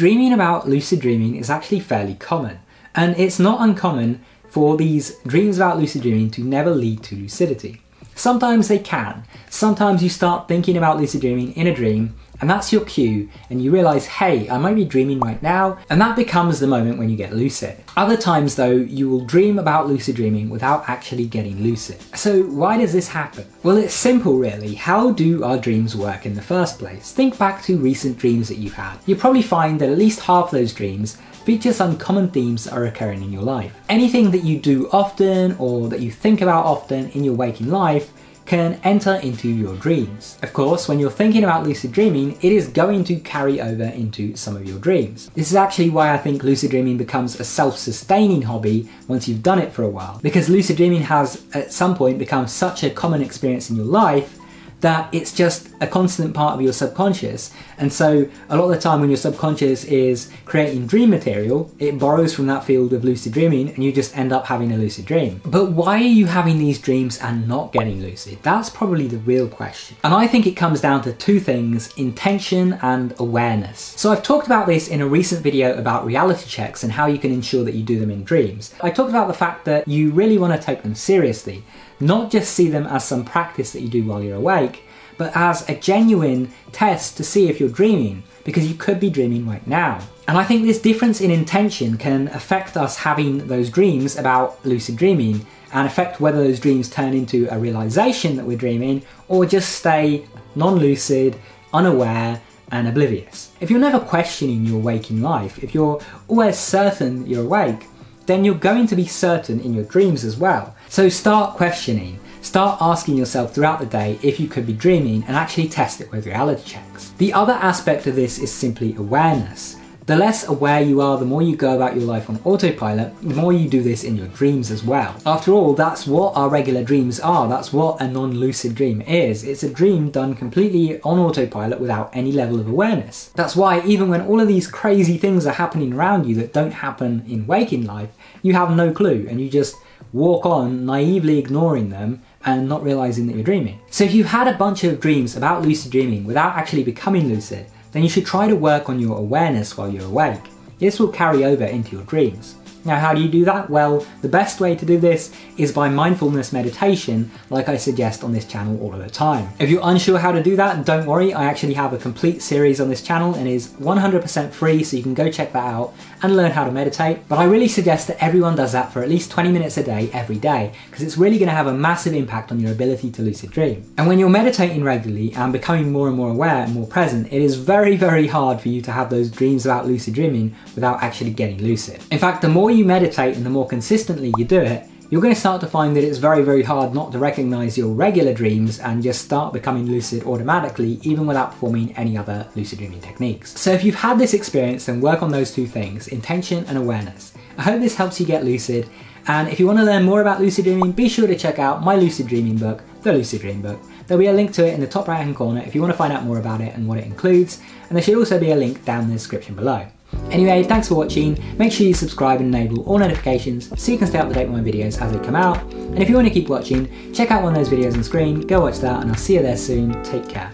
dreaming about lucid dreaming is actually fairly common, and it's not uncommon for these dreams about lucid dreaming to never lead to lucidity. Sometimes they can. Sometimes you start thinking about lucid dreaming in a dream and that's your cue and you realize, hey, I might be dreaming right now, and that becomes the moment when you get lucid. Other times though, you will dream about lucid dreaming without actually getting lucid. So why does this happen? Well, it's simple really. How do our dreams work in the first place? Think back to recent dreams that you've had. You'll probably find that at least half those dreams feature some common themes are occurring in your life. Anything that you do often or that you think about often in your waking life can enter into your dreams. Of course, when you're thinking about lucid dreaming, it is going to carry over into some of your dreams. This is actually why I think lucid dreaming becomes a self-sustaining hobby once you've done it for a while. Because lucid dreaming has at some point become such a common experience in your life that it's just a constant part of your subconscious. And so, a lot of the time, when your subconscious is creating dream material, it borrows from that field of lucid dreaming and you just end up having a lucid dream. But why are you having these dreams and not getting lucid? That's probably the real question. And I think it comes down to two things intention and awareness. So, I've talked about this in a recent video about reality checks and how you can ensure that you do them in dreams. I talked about the fact that you really want to take them seriously not just see them as some practice that you do while you're awake, but as a genuine test to see if you're dreaming, because you could be dreaming right now. And I think this difference in intention can affect us having those dreams about lucid dreaming and affect whether those dreams turn into a realization that we're dreaming or just stay non lucid, unaware, and oblivious. If you're never questioning your waking life, if you're always certain you're awake, then you're going to be certain in your dreams as well. So start questioning. Start asking yourself throughout the day if you could be dreaming and actually test it with reality checks. The other aspect of this is simply awareness. The less aware you are, the more you go about your life on autopilot, the more you do this in your dreams as well. After all, that's what our regular dreams are. That's what a non lucid dream is. It's a dream done completely on autopilot without any level of awareness. That's why, even when all of these crazy things are happening around you that don't happen in waking life, you have no clue and you just walk on naively ignoring them and not realizing that you're dreaming. So if you've had a bunch of dreams about lucid dreaming without actually becoming lucid, then you should try to work on your awareness while you're awake. This will carry over into your dreams. Now, how do you do that? Well, the best way to do this is by mindfulness meditation, like I suggest on this channel all of the time. If you're unsure how to do that, don't worry, I actually have a complete series on this channel and is 100% free, so you can go check that out and learn how to meditate. But I really suggest that everyone does that for at least 20 minutes a day, every day, because it's really going to have a massive impact on your ability to lucid dream. And when you're meditating regularly and becoming more and more aware and more present, it is very, very hard for you to have those dreams about lucid dreaming without actually getting lucid. In fact, the more more you meditate and the more consistently you do it, you're going to start to find that it's very, very hard not to recognize your regular dreams and just start becoming lucid automatically, even without performing any other lucid dreaming techniques. So if you've had this experience, then work on those two things, intention and awareness. I hope this helps you get lucid. And if you want to learn more about lucid dreaming, be sure to check out my lucid dreaming book, The Lucid Dream Book. There'll be a link to it in the top right hand corner if you want to find out more about it and what it includes. And there should also be a link down in the description below. Anyway, thanks for watching. Make sure you subscribe and enable all notifications so you can stay up to date with my videos as they come out. And if you want to keep watching, check out one of those videos on screen, go watch that, and I'll see you there soon. Take care.